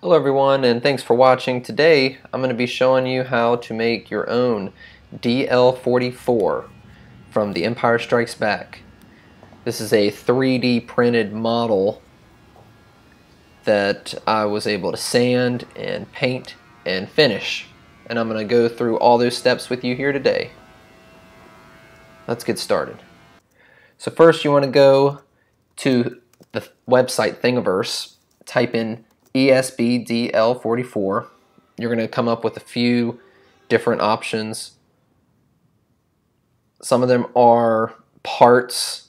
Hello everyone and thanks for watching. Today I'm going to be showing you how to make your own DL44 from The Empire Strikes Back. This is a 3D printed model that I was able to sand and paint and finish and I'm going to go through all those steps with you here today. Let's get started. So first you want to go to the website Thingiverse, type in ESBDL44. You're going to come up with a few different options. Some of them are parts,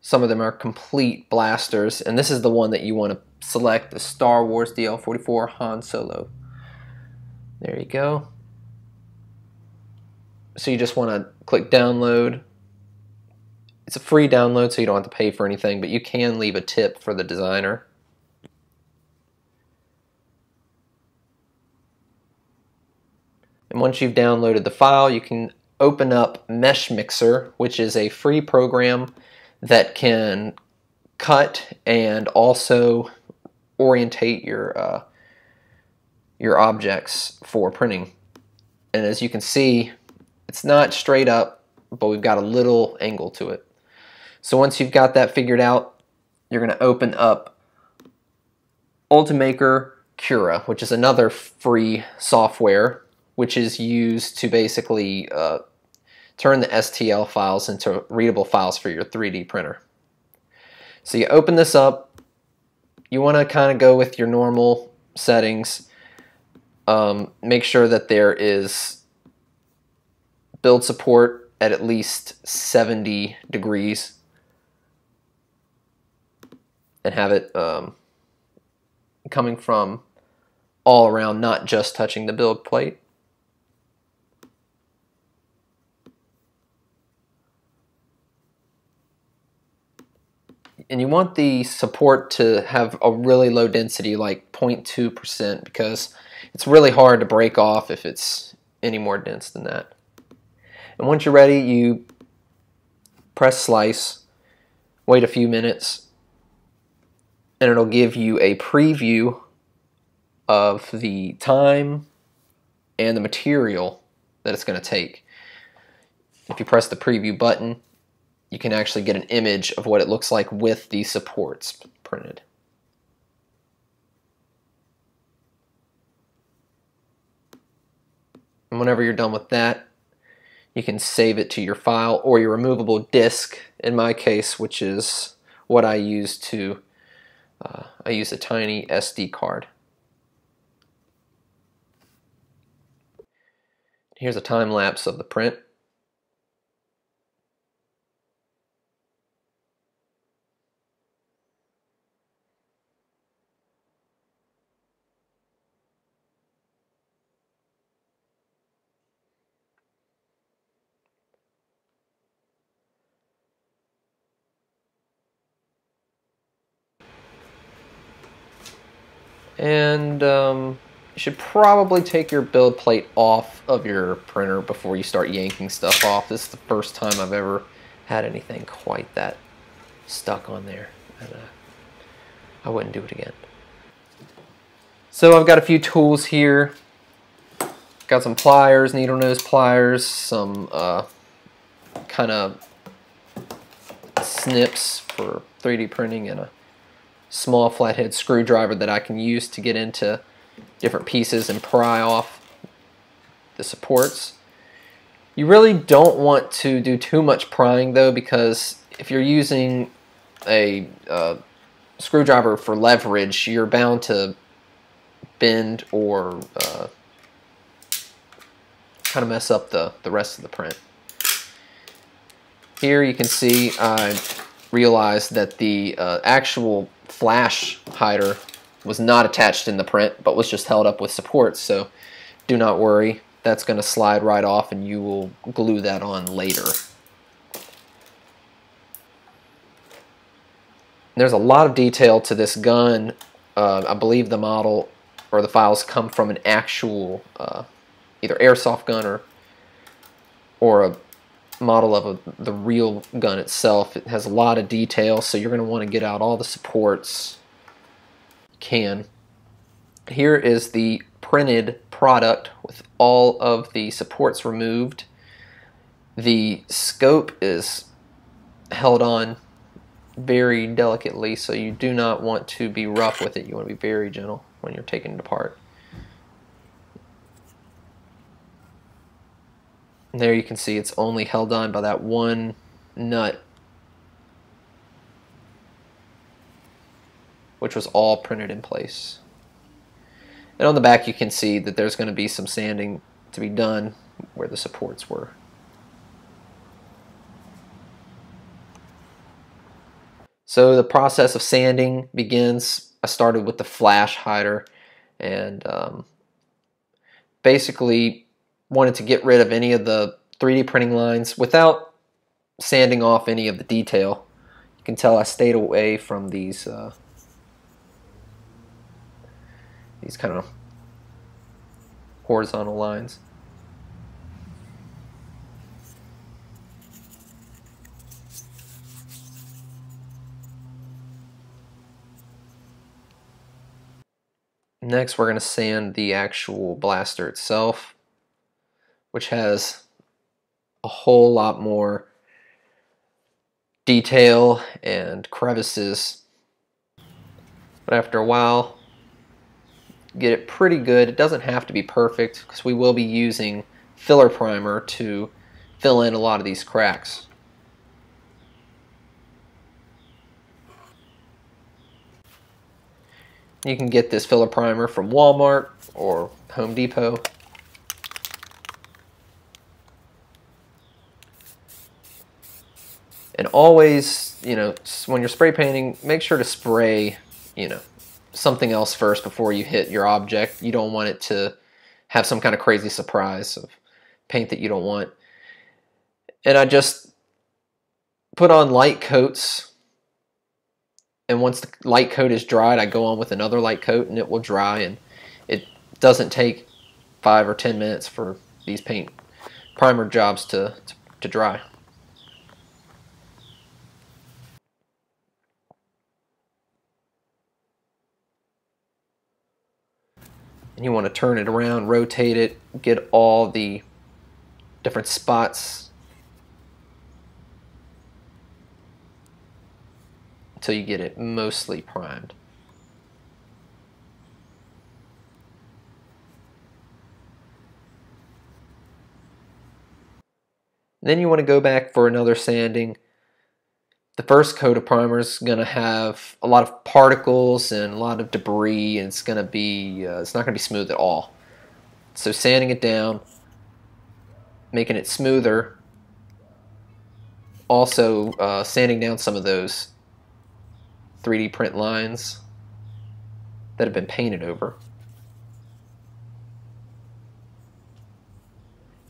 some of them are complete blasters, and this is the one that you want to select, the Star Wars DL44 Han Solo. There you go. So you just want to click download. It's a free download so you don't have to pay for anything, but you can leave a tip for the designer. And once you've downloaded the file, you can open up Mesh Mixer, which is a free program that can cut and also orientate your uh, your objects for printing. And as you can see, it's not straight up, but we've got a little angle to it. So once you've got that figured out, you're going to open up Ultimaker Cura, which is another free software which is used to basically uh, turn the STL files into readable files for your 3D printer. So you open this up, you want to kind of go with your normal settings. Um, make sure that there is build support at at least 70 degrees and have it um, coming from all around, not just touching the build plate. and you want the support to have a really low density like 0.2% because it's really hard to break off if it's any more dense than that. And once you're ready, you press slice, wait a few minutes, and it'll give you a preview of the time and the material that it's going to take. If you press the preview button, you can actually get an image of what it looks like with the supports printed. And whenever you're done with that, you can save it to your file or your removable disk, in my case, which is what I use to, uh, I use a tiny SD card. Here's a time lapse of the print. And um, you should probably take your build plate off of your printer before you start yanking stuff off. This is the first time I've ever had anything quite that stuck on there. And, uh, I wouldn't do it again. So I've got a few tools here. Got some pliers, needle nose pliers, some uh, kind of snips for 3D printing, and a small flathead screwdriver that I can use to get into different pieces and pry off the supports. You really don't want to do too much prying though because if you're using a uh, screwdriver for leverage, you're bound to bend or uh, kind of mess up the, the rest of the print. Here you can see I realized that the uh, actual flash hider was not attached in the print but was just held up with supports so do not worry that's going to slide right off and you will glue that on later. There's a lot of detail to this gun. Uh, I believe the model or the files come from an actual uh, either airsoft gun or, or a model of a, the real gun itself. It has a lot of detail, so you're going to want to get out all the supports you can. Here is the printed product with all of the supports removed. The scope is held on very delicately, so you do not want to be rough with it. You want to be very gentle when you're taking it apart. And there you can see it's only held on by that one nut, which was all printed in place. And on the back you can see that there's going to be some sanding to be done where the supports were. So the process of sanding begins. I started with the flash hider and um, basically wanted to get rid of any of the 3D printing lines without sanding off any of the detail. You can tell I stayed away from these uh, these kind of horizontal lines. Next, we're going to sand the actual blaster itself, which has a whole lot more detail and crevices. But after a while, get it pretty good. It doesn't have to be perfect because we will be using filler primer to fill in a lot of these cracks. You can get this filler primer from Walmart or Home Depot. And always, you know, when you're spray painting, make sure to spray, you know, something else first before you hit your object. You don't want it to have some kind of crazy surprise of paint that you don't want. And I just put on light coats and once the light coat is dried, I go on with another light coat and it will dry and it doesn't take five or ten minutes for these paint primer jobs to, to, to dry. And you want to turn it around, rotate it, get all the different spots until you get it mostly primed. Then you want to go back for another sanding. The first coat of primer is going to have a lot of particles and a lot of debris, and it's going to be uh, it's not going to be smooth at all. So sanding it down, making it smoother, also uh, sanding down some of those 3D print lines that have been painted over.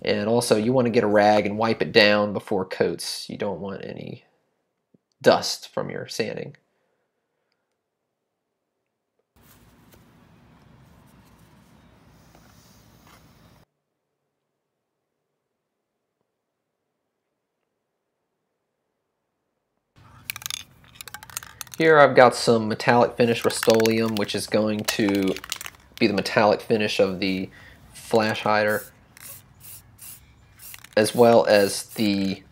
And also you want to get a rag and wipe it down before coats. You don't want any dust from your sanding. Here I've got some metallic finish Rust-Oleum, which is going to be the metallic finish of the flash hider, as well as the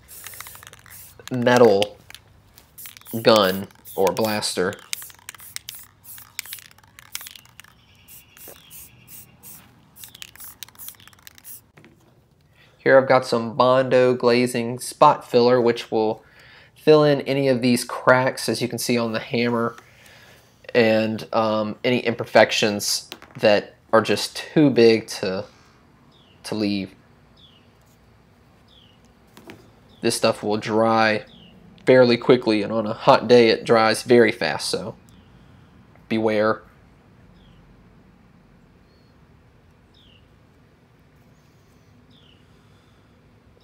metal gun or blaster. Here I've got some Bondo glazing spot filler, which will fill in any of these cracks as you can see on the hammer and um, any imperfections that are just too big to to leave. This stuff will dry fairly quickly and on a hot day it dries very fast so beware.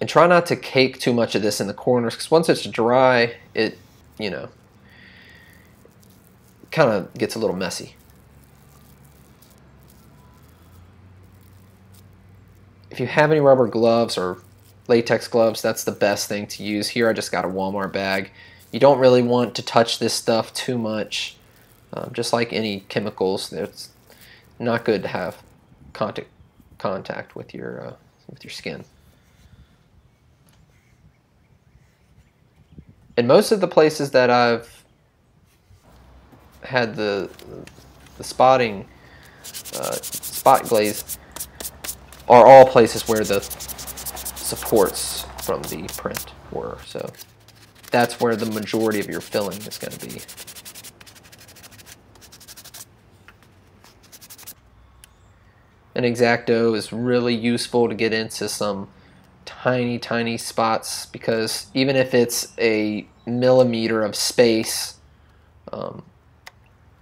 and try not to cake too much of this in the corners because once it's dry it you know kind of gets a little messy if you have any rubber gloves or latex gloves that's the best thing to use. Here I just got a Walmart bag. You don't really want to touch this stuff too much Um, just like any chemicals, it's not good to have contact contact with your uh, with your skin. In most of the places that I've had the the spotting uh, spot glaze are all places where the supports from the print were. So that's where the majority of your filling is going to be. An X-Acto is really useful to get into some tiny, tiny spots because even if it's a millimeter of space, um,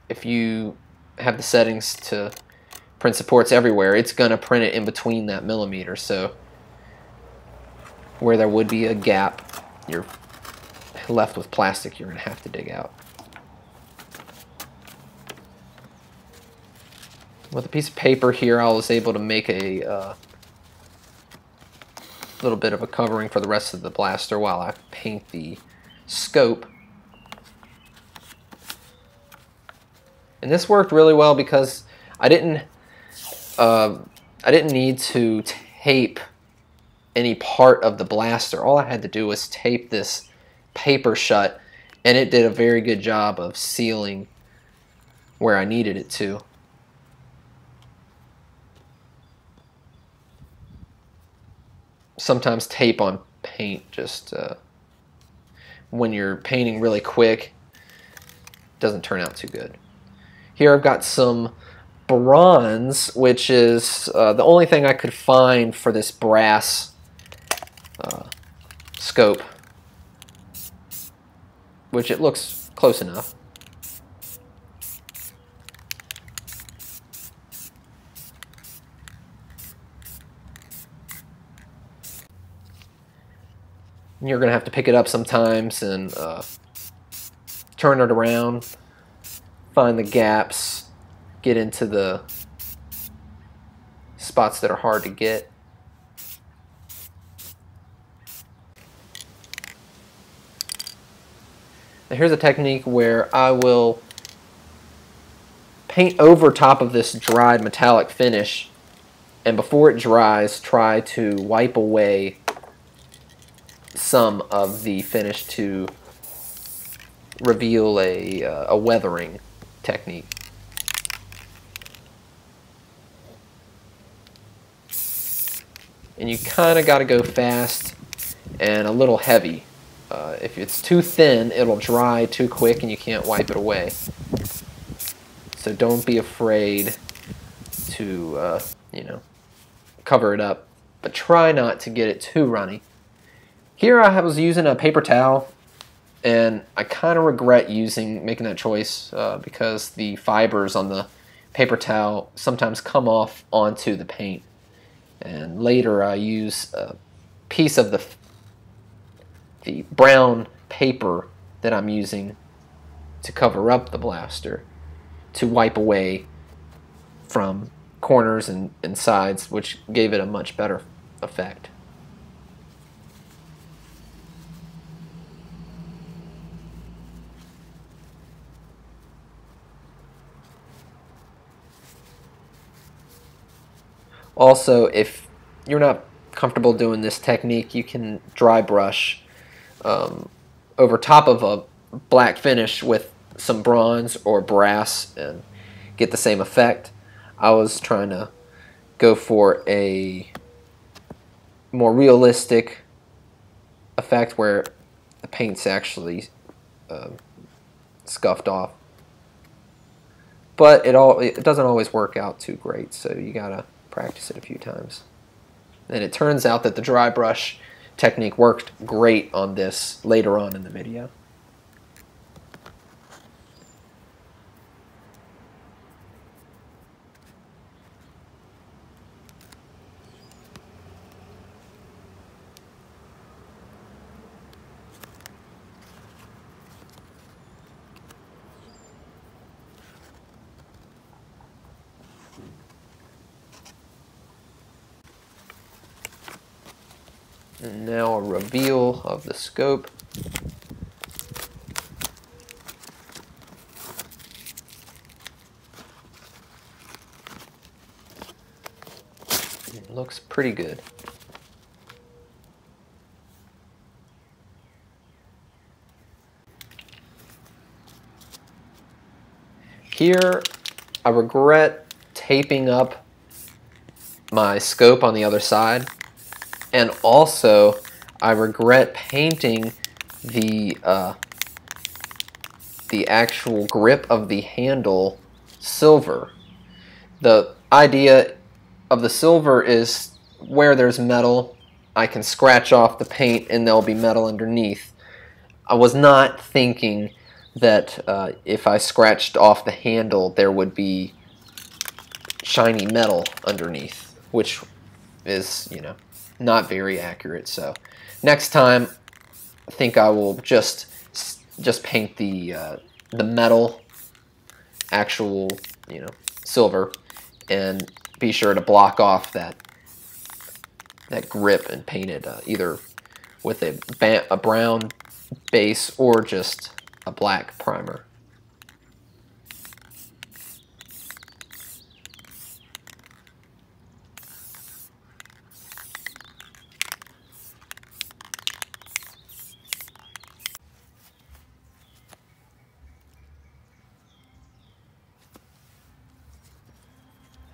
if you have the settings to print supports everywhere, it's going to print it in between that millimeter. So where there would be a gap, you're left with plastic you're going to have to dig out. With a piece of paper here, I was able to make a uh, little bit of a covering for the rest of the blaster while I paint the scope. And this worked really well because I didn't uh, I didn't need to tape any part of the blaster. All I had to do was tape this paper shut and it did a very good job of sealing where I needed it to. sometimes tape on paint just uh, when you're painting really quick doesn't turn out too good. Here I've got some bronze, which is uh, the only thing I could find for this brass uh, scope, which it looks close enough. you're going to have to pick it up sometimes and uh, turn it around, find the gaps, get into the spots that are hard to get. Here's a technique where I will paint over top of this dried metallic finish and before it dries try to wipe away some of the finish to reveal a, uh, a weathering technique. And you kind of got to go fast and a little heavy. Uh, if it's too thin, it'll dry too quick and you can't wipe it away. So don't be afraid to, uh, you know, cover it up. But try not to get it too runny. Here I was using a paper towel and I kind of regret using making that choice uh, because the fibers on the paper towel sometimes come off onto the paint and later I use a piece of the the brown paper that I'm using to cover up the blaster to wipe away from corners and, and sides which gave it a much better effect. Also, if you're not comfortable doing this technique, you can dry brush um, over top of a black finish with some bronze or brass and get the same effect. I was trying to go for a more realistic effect where the paint's actually uh, scuffed off. But it all it doesn't always work out too great, so you gotta practice it a few times. And it turns out that the dry brush technique worked great on this later on in the video. now a reveal of the scope. It looks pretty good. Here, I regret taping up my scope on the other side and also I regret painting the uh, the actual grip of the handle silver. The idea of the silver is where there's metal, I can scratch off the paint and there'll be metal underneath. I was not thinking that uh, if I scratched off the handle there would be shiny metal underneath, which is, you know, not very accurate. So next time, I think I will just just paint the uh, the metal, actual, you know, silver, and be sure to block off that that grip and paint it uh, either with a, a brown base or just a black primer.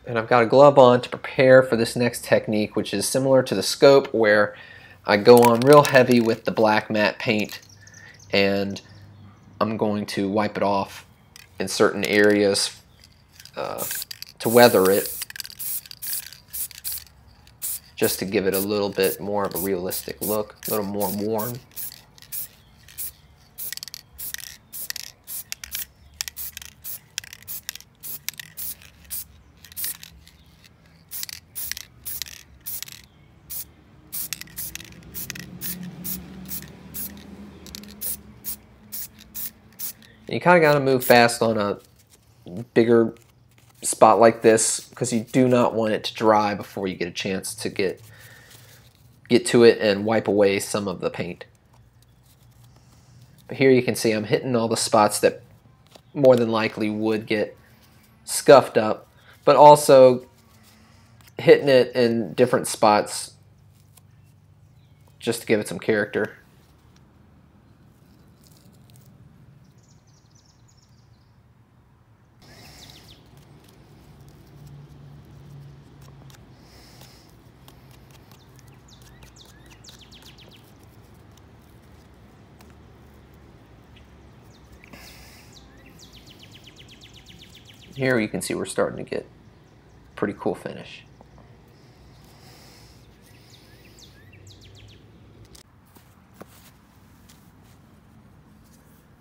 And I've got a glove on to prepare for this next technique which is similar to the scope where I go on real heavy with the black matte paint and I'm going to wipe it off in certain areas uh, to weather it just to give it a little bit more of a realistic look, a little more worn. You kind of got to move fast on a bigger spot like this because you do not want it to dry before you get a chance to get get to it and wipe away some of the paint. But here you can see I'm hitting all the spots that more than likely would get scuffed up, but also hitting it in different spots just to give it some character. Here you can see we're starting to get pretty cool finish.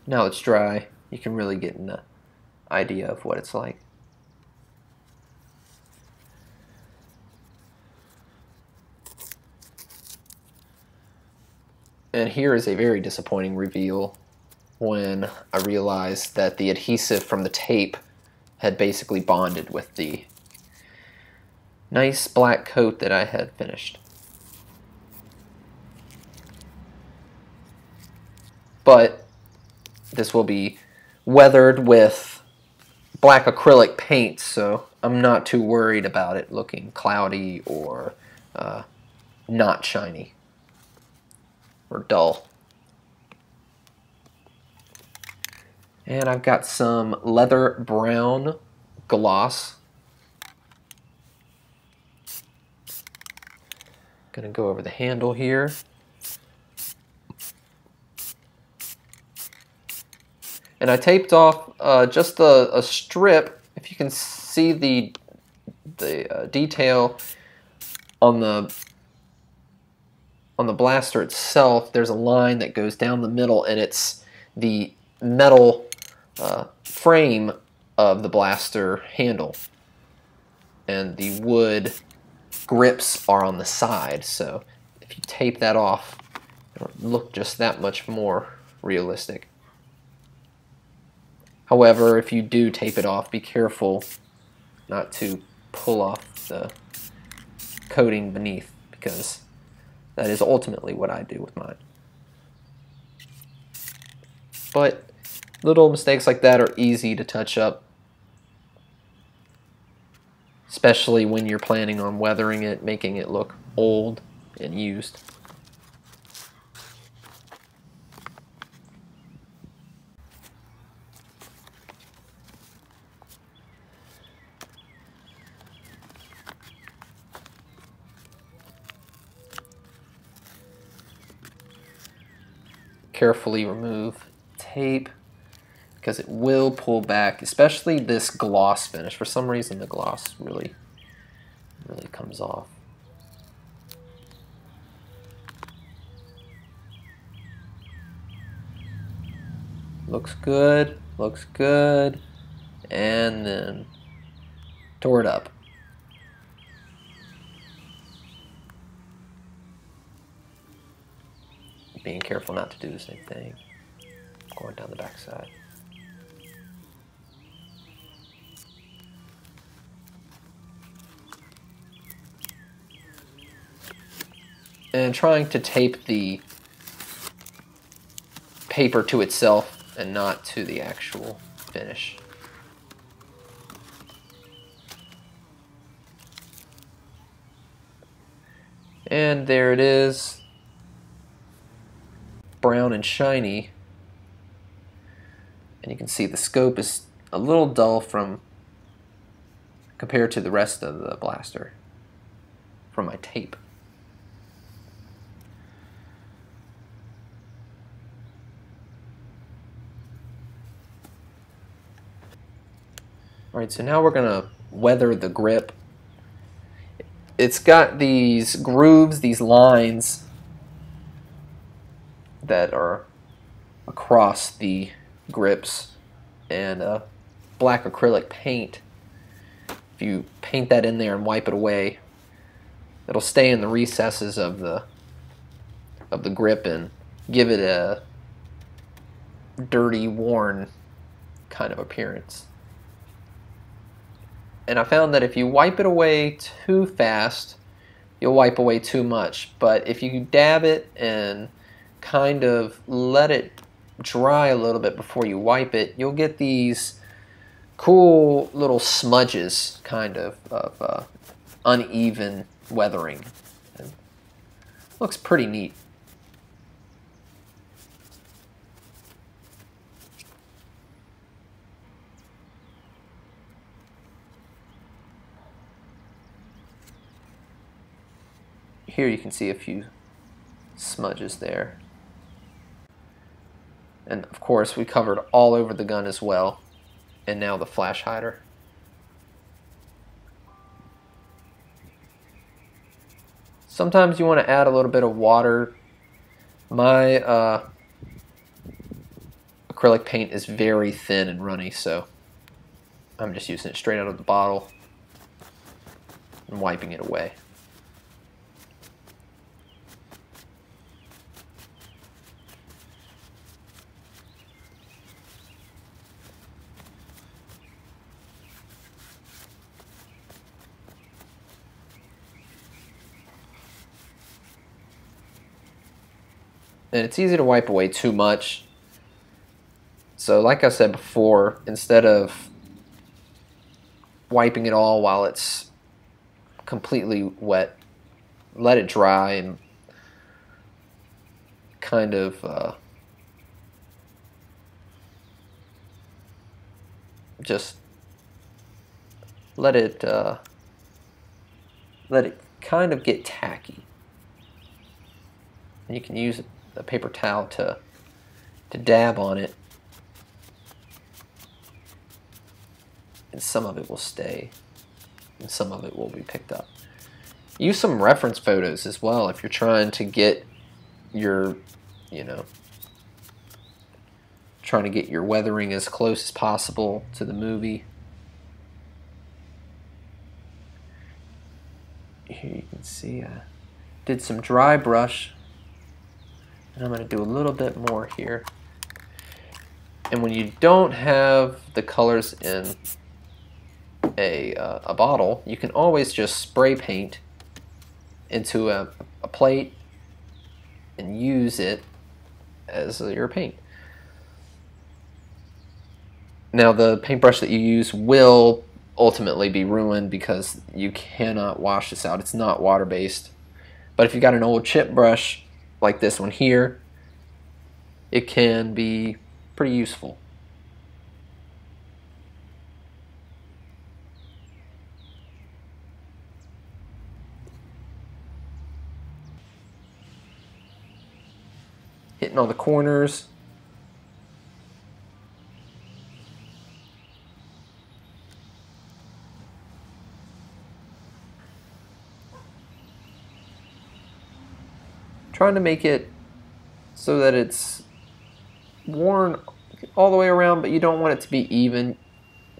Now it's dry, you can really get an idea of what it's like. And here is a very disappointing reveal when I realized that the adhesive from the tape had basically bonded with the nice black coat that I had finished. But this will be weathered with black acrylic paint, so I'm not too worried about it looking cloudy or uh, not shiny or dull. And I've got some leather brown gloss. Gonna go over the handle here. And I taped off uh, just a, a, strip. If you can see the the uh, detail on the on the blaster itself, there's a line that goes down the middle, and it's the metal uh, frame of the blaster handle. And the wood grips are on the side, so if you tape that off, it'll look just that much more realistic. However, if you do tape it off, be careful not to pull off the coating beneath because that is ultimately what I do with mine. But Little mistakes like that are easy to touch up. especially when you're planning on weathering it, making it look old and used. carefully remove tape because it will pull back, especially this gloss finish. For some reason, the gloss really, really comes off. Looks good, looks good, and then tore it up. being careful not to do the same thing. Going down the backside. And trying to tape the paper to itself and not to the actual finish. And there it is brown and shiny. And you can see the scope is a little dull from compared to the rest of the blaster from my tape. Alright, so now we're going to weather the grip. It's got these grooves, these lines that are across the grips and uh, black acrylic paint. If you paint that in there and wipe it away, it'll stay in the recesses of the of the grip and give it a dirty, worn kind of appearance. And I found that if you wipe it away too fast, you'll wipe away too much. But if you dab it and kind of let it dry a little bit before you wipe it, you'll get these cool little smudges, kind of, of uh, uneven weathering. And looks pretty neat. Here you can see a few smudges there. And of course we covered all over the gun as well. And now the flash hider. Sometimes you want to add a little bit of water. My uh, acrylic paint is very thin and runny, so I'm just using it straight out of the bottle and wiping it away. And it's easy to wipe away too much. So like I said before, instead of wiping it all while it's completely wet, let it dry and kind of uh, just let it uh, let it kind of get tacky. And you can use a paper towel to to dab on it and some of it will stay and some of it will be picked up. Use some reference photos as well if you're trying to get your, you know, trying to get your weathering as close as possible to the movie. Here you can see I did some dry brush and I'm going to do a little bit more here. And when you don't have the colors in a, uh, a bottle, you can always just spray paint into a, a plate and use it as your paint. Now the paintbrush that you use will ultimately be ruined because you cannot wash this out. It's not water based. But if you've got an old chip brush like this one here, it can be pretty useful. Hitting all the corners. Trying to make it so that it's worn all the way around, but you don't want it to be even.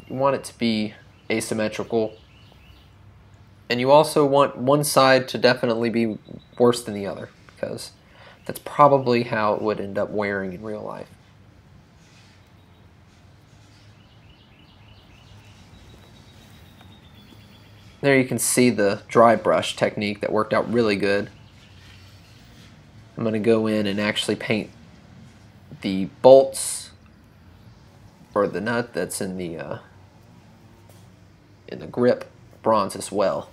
You want it to be asymmetrical. And you also want one side to definitely be worse than the other because that's probably how it would end up wearing in real life. There you can see the dry brush technique that worked out really good. I'm going to go in and actually paint the bolts or the nut that's in the uh, in the grip bronze as well.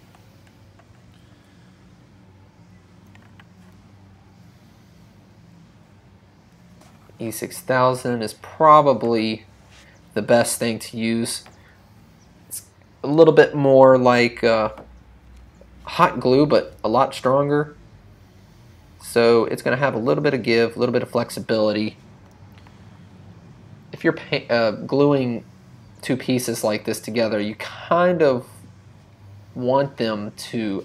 E6000 is probably the best thing to use. It's a little bit more like uh, hot glue, but a lot stronger. So it's going to have a little bit of give, a little bit of flexibility. If you're uh, gluing two pieces like this together, you kind of want them to,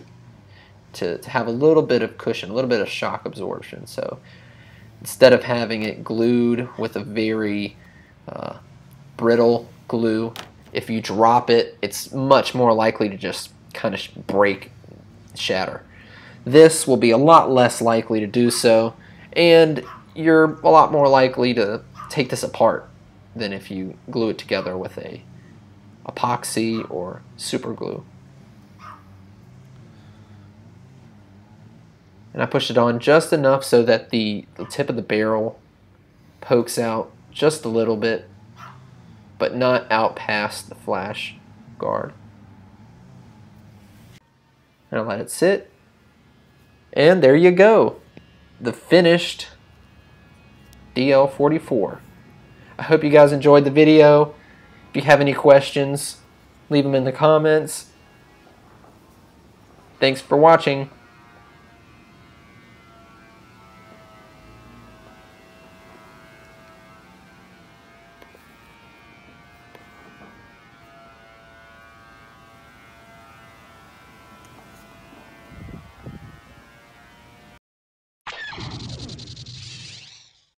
to, to have a little bit of cushion, a little bit of shock absorption. So instead of having it glued with a very uh, brittle glue, if you drop it, it's much more likely to just kind of break, shatter. This will be a lot less likely to do so, and you're a lot more likely to take this apart than if you glue it together with a epoxy or super glue. And I pushed it on just enough so that the, the tip of the barrel pokes out just a little bit, but not out past the flash guard. And I let it sit and there you go, the finished DL44. I hope you guys enjoyed the video. If you have any questions, leave them in the comments. Thanks for watching.